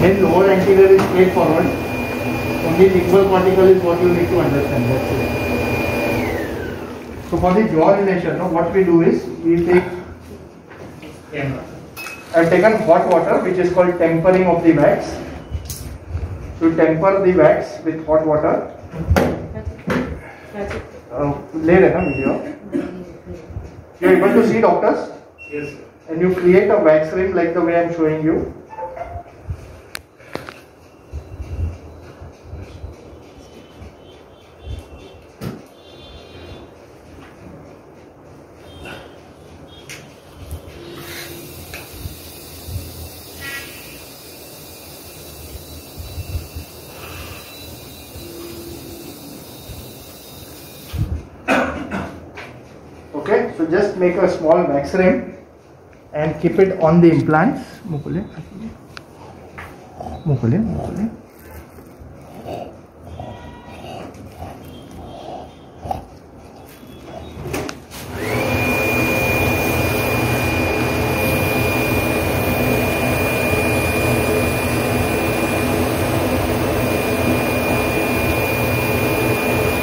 When lower anterior is straightforward, only lingual particle is what you need to understand. That's it. So for the jaw relation, no, what we do is we take and I've taken hot water which is called tempering of the wax. To temper the wax with hot water. Uh, later, huh, video. You are able to see doctors? Yes. Sir and you create a wax ring like the way I'm showing you. Okay, so just make a small wax ring and keep it on the implants. Mukule. Mukule, mukule.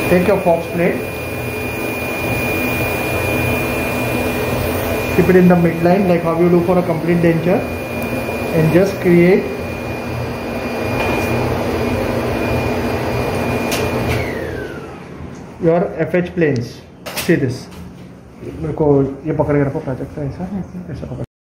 Take your fox plate. Keep it in the midline like how you do for a complete denture and just create your FH planes see this मेरे को ये पकड़ के रखो project ऐसा ऐसा पकड़